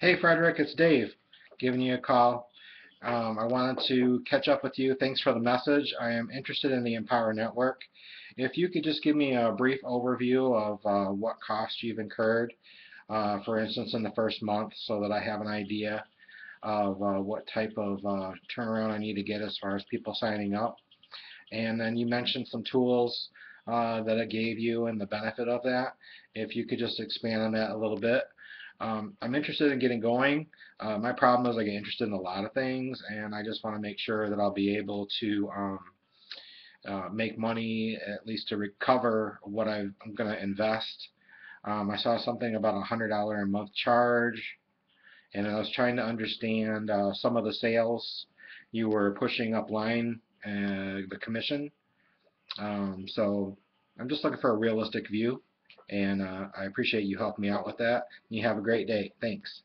Hey Frederick, it's Dave giving you a call. Um, I wanted to catch up with you. Thanks for the message. I am interested in the Empower Network. If you could just give me a brief overview of uh, what costs you've incurred, uh, for instance, in the first month, so that I have an idea of uh, what type of uh, turnaround I need to get as far as people signing up. And then you mentioned some tools uh, that I gave you and the benefit of that. If you could just expand on that a little bit. Um, I'm interested in getting going. Uh, my problem is I get interested in a lot of things, and I just want to make sure that I'll be able to um, uh, make money, at least to recover what i am going to invest. Um, I saw something about a $100 a month charge, and I was trying to understand uh, some of the sales you were pushing up line, uh, the commission. Um, so I'm just looking for a realistic view and uh, I appreciate you helping me out with that. You have a great day. Thanks.